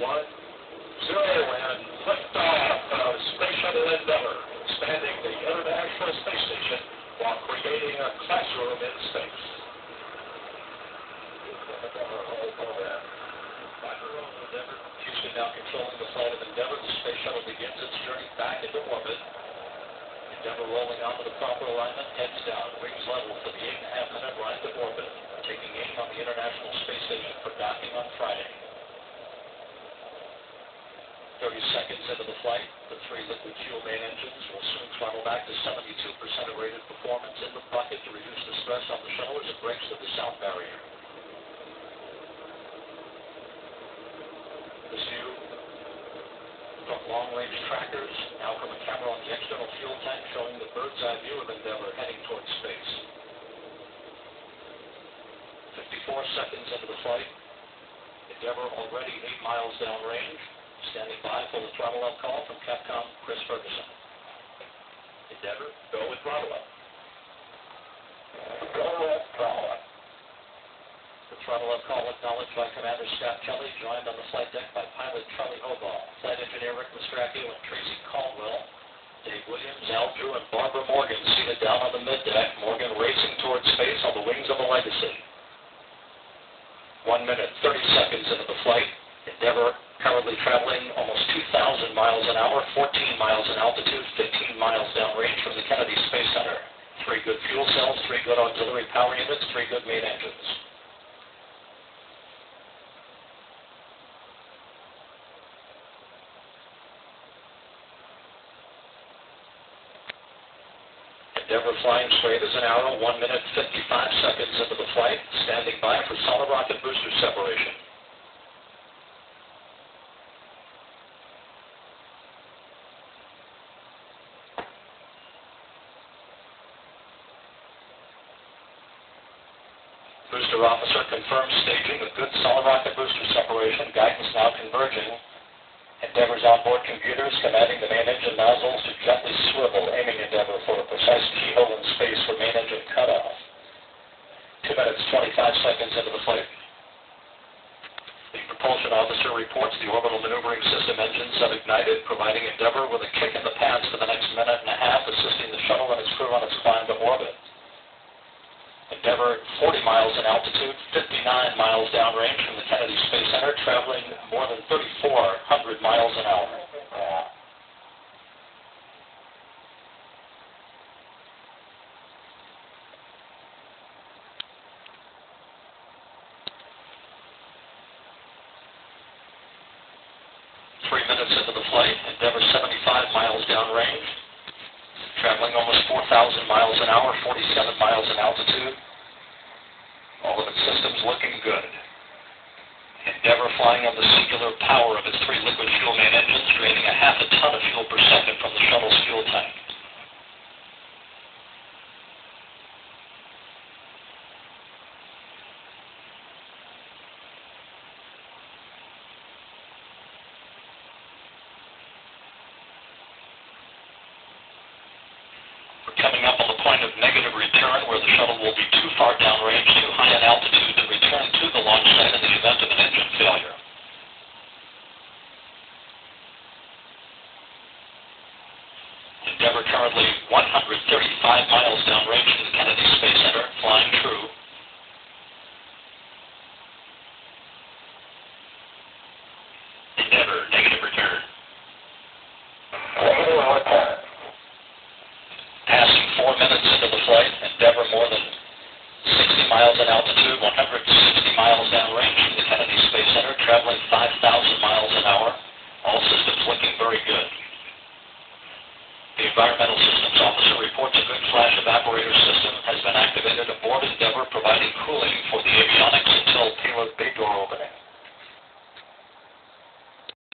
one, zero, and liftoff of Space Shuttle Endeavour, expanding the International Space Station while creating a classroom in space. Houston now controlling the flight of Endeavour. The space shuttle begins its journey back into orbit. Endeavour rolling onto the proper alignment, heads down, wings level for the eight and a half minute ride to orbit, taking aim on the International Space Station for docking on Friday. 30 seconds into the flight, the three liquid fuel main engines will soon throttle back to 72% of rated performance in the bucket to reduce the stress on the shuttle as it breaks through the sound barrier. This view from long-range trackers, now from a camera on the external fuel tank showing the bird's eye view of Endeavour heading towards space. 54 seconds into the flight, Endeavour already 8 miles downrange, standing by for the throttle up call from Capcom Chris Ferguson. Endeavour, go with throttle up. Go with throttle up. The throttle up call acknowledged by Commander Scott Kelly, joined on the flight deck by pilot Charlie Hobaugh, flight engineer Rick Mastracchio, and Tracy Caldwell. Dave Williams, Al Drew, and Barbara Morgan seated down on the middeck, Morgan racing towards space on the wings of a Legacy. One minute, 30 seconds into the flight, Endeavour currently traveling almost 2,000 miles an hour, 14 miles in altitude, 15 miles downrange from the Kennedy Space Center. Three good fuel cells, three good auxiliary power units, three good main engines. Endeavour flying straight as an arrow, 1 minute 55 seconds into the flight, standing by for solid rocket booster separation. Booster officer confirms staging of good solid rocket booster separation, guidance now converging. Endeavor's onboard computers commanding the main engine nozzles to gently swivel, aiming Endeavor for a precise keyhole in space for main engine cutoff. 2 minutes 25 seconds into the flight. The propulsion officer reports the orbital maneuvering system engines have ignited, providing Endeavor with a kick in the pants for the next minute and a half, assisting the shuttle and its crew on its. Endeavour at 40 miles in altitude, 59 miles downrange from the Kennedy Space Center, traveling more than 3,400 miles an hour. Three minutes into the flight, Endeavour 75 miles downrange, traveling almost 4,000 miles an hour, 47 miles in altitude. All of its systems looking good. Endeavour flying on the singular power of its three liquid fuel main engines, draining a half a ton of fuel per second from the shuttle's fuel tank. We're coming up on the point of negative return where the shuttle will be too far downrange, too high in altitude to return to the launch site in the event of an engine failure. Endeavour currently 135 miles downrange from the Kennedy Space Center, flying true. Endeavour, negative return. Passing four minutes into the flight, Endeavour more than 60 miles in altitude, 160 miles downrange from the Kennedy Space Center, traveling 5,000 miles an hour. All systems looking very good. Environmental Systems Officer reports a good flash evaporator system has been activated aboard Endeavour providing cooling